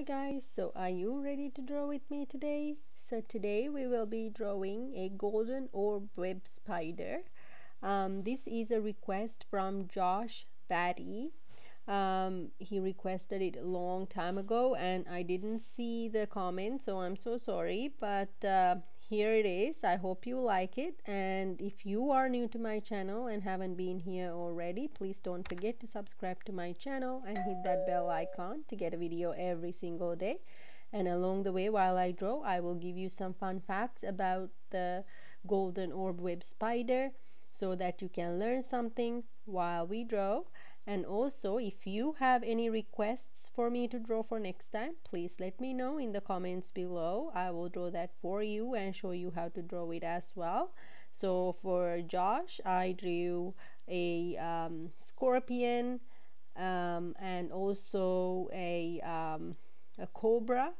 Hi guys, so are you ready to draw with me today? So today we will be drawing a golden orb web spider. Um, this is a request from Josh Batty. Um, he requested it a long time ago and I didn't see the comment so I'm so sorry but uh, here it is. I hope you like it. And if you are new to my channel and haven't been here already please don't forget to subscribe to my channel and hit that bell icon to get a video every single day. And along the way while i draw i will give you some fun facts about the golden orb web spider so that you can learn something while we draw and also if you have any requests for me to draw for next time please let me know in the comments below. I will draw that for you and show you how to draw it as well. So for josh i drew a um, scorpion um, and also a um, a cobra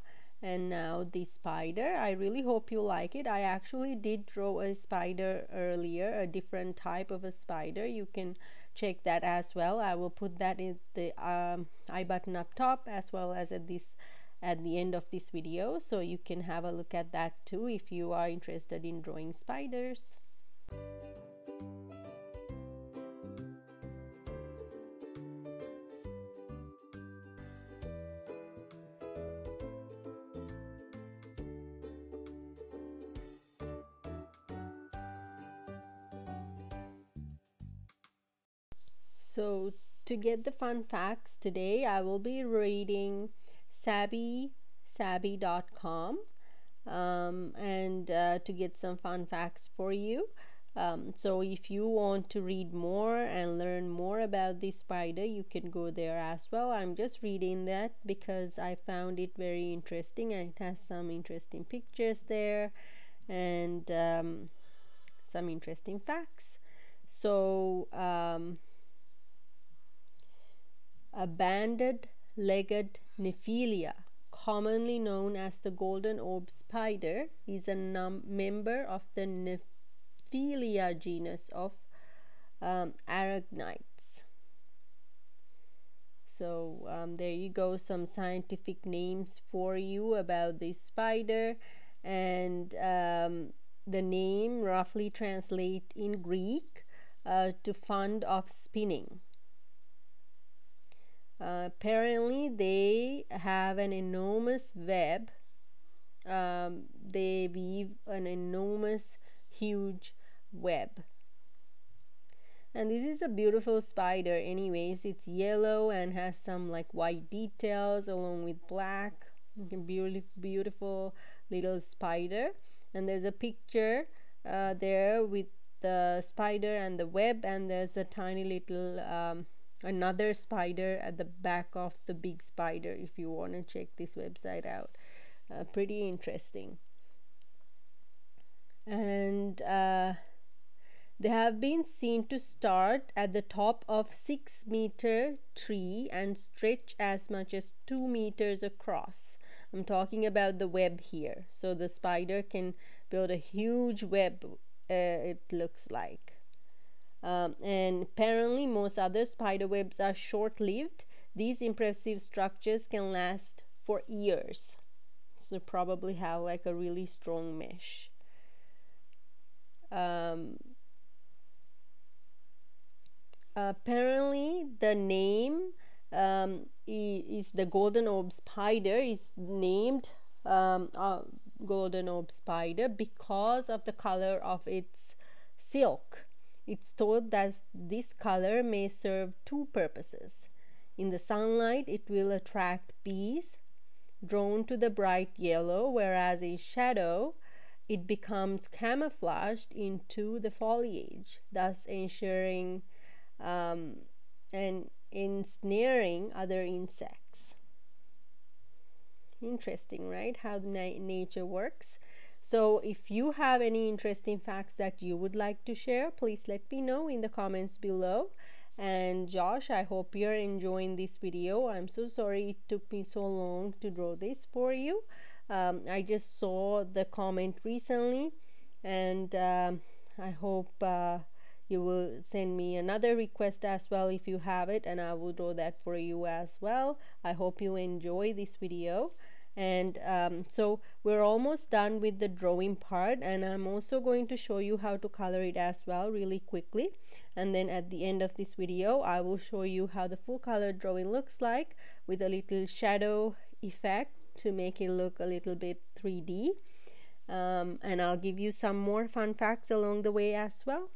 and now the spider. I really hope you like it. I actually did draw a spider earlier a different type of a spider. You can check that as well. I will put that in the um, i button up top as well as at this at the end of this video. So you can have a look at that too if you are interested in drawing spiders So to get the fun facts today, I will be reading savvysabby.com um, and uh, to get some fun facts for you. Um, so if you want to read more and learn more about this spider, you can go there as well. I'm just reading that because I found it very interesting and it has some interesting pictures there and um, some interesting facts. So um, a banded legged Nephilia, commonly known as the golden orb spider, is a member of the Nephilia genus of um, arachnids. So um, there you go, some scientific names for you about this spider, and um, the name roughly translate in Greek uh, to fond of spinning. Apparently, they have an enormous web. Um, they weave an enormous, huge web. And this is a beautiful spider, anyways. It's yellow and has some like white details along with black. Beautiful, beautiful little spider. And there's a picture uh, there with the spider and the web, and there's a tiny little um, another spider at the back of the big spider if you want to check this website out. Uh, pretty interesting. And uh, they have been seen to start at the top of 6 meter tree and stretch as much as 2 meters across. I'm talking about the web here. So the spider can build a huge web uh, it looks like. Um, and apparently most other spider webs are short-lived. These impressive structures can last for years. So probably have like a really strong mesh. Um, apparently the name um, is the golden orb spider is named um, uh, golden orb spider because of the color of its silk it's thought that this color may serve two purposes. In the sunlight, it will attract bees drawn to the bright yellow, whereas in shadow, it becomes camouflaged into the foliage, thus ensuring um, and ensnaring other insects. Interesting, right? How na nature works. So if you have any interesting facts that you would like to share, please let me know in the comments below. And Josh, I hope you're enjoying this video. I'm so sorry it took me so long to draw this for you. Um, I just saw the comment recently and um, I hope uh, you will send me another request as well if you have it and I will draw that for you as well I hope you enjoy this video and um, so we're almost done with the drawing part and I'm also going to show you how to color it as well really quickly. And then at the end of this video I will show you how the full color drawing looks like with a little shadow effect to make it look a little bit 3D um, and I'll give you some more fun facts along the way as well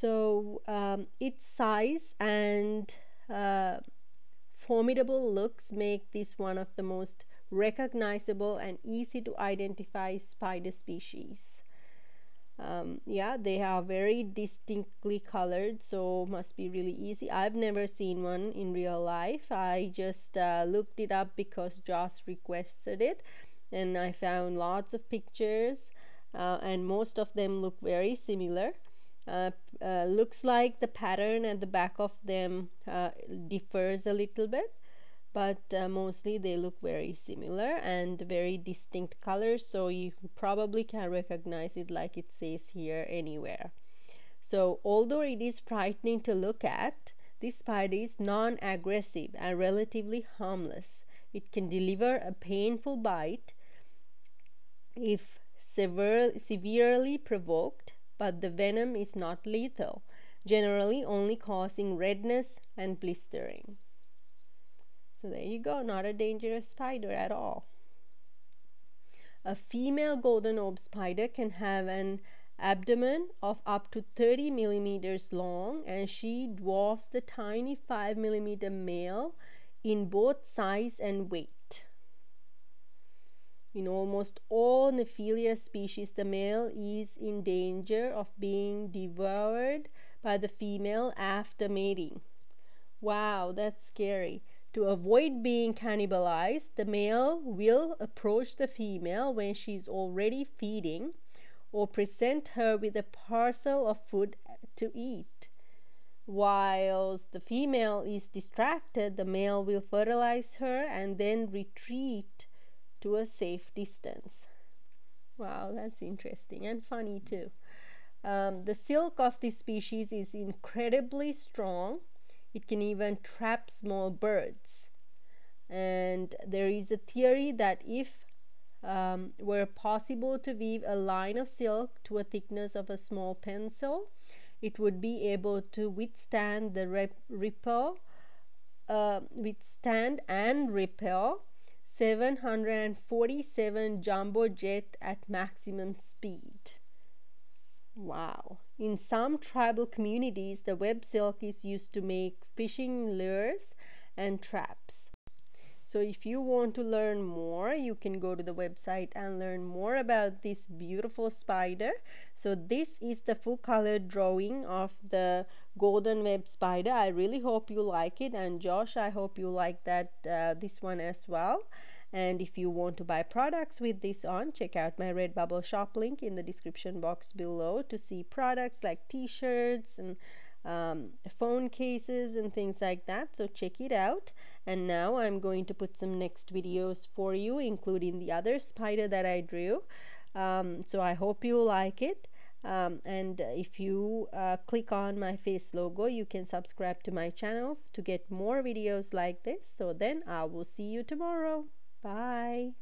so um, its size and uh, formidable looks make this one of the most recognizable and easy to identify spider species. Um, yeah they are very distinctly colored so must be really easy. I've never seen one in real life. I just uh, looked it up because Josh requested it and I found lots of pictures uh, and most of them look very similar uh, uh, looks like the pattern at the back of them uh, differs a little bit but uh, mostly they look very similar and very distinct colors so you probably can recognize it like it says here anywhere. So although it is frightening to look at this spider is non-aggressive and relatively harmless. It can deliver a painful bite if sever severely provoked but the venom is not lethal, generally only causing redness and blistering. So there you go, not a dangerous spider at all. A female golden orb spider can have an abdomen of up to 30 millimeters long and she dwarfs the tiny 5 millimeter male in both size and weight. In almost all Nephelia species, the male is in danger of being devoured by the female after mating. Wow, that's scary. To avoid being cannibalized, the male will approach the female when she is already feeding or present her with a parcel of food to eat. Whilst the female is distracted, the male will fertilize her and then retreat to a safe distance. Wow, that's interesting and funny too. Um, the silk of this species is incredibly strong. It can even trap small birds. And there is a theory that if um, were possible to weave a line of silk to a thickness of a small pencil, it would be able to withstand the rep- repel, uh, withstand and repel 747 jumbo jet at maximum speed. Wow. In some tribal communities, the web silk is used to make fishing lures and traps. So if you want to learn more, you can go to the website and learn more about this beautiful spider. So this is the full color drawing of the golden web spider. I really hope you like it and Josh, I hope you like that uh, this one as well. And if you want to buy products with this on, check out my Redbubble shop link in the description box below to see products like t-shirts and um, phone cases and things like that. So check it out. And now I'm going to put some next videos for you including the other spider that I drew. Um, so I hope you like it. Um, and if you uh, click on my face logo you can subscribe to my channel to get more videos like this. So then I will see you tomorrow. Bye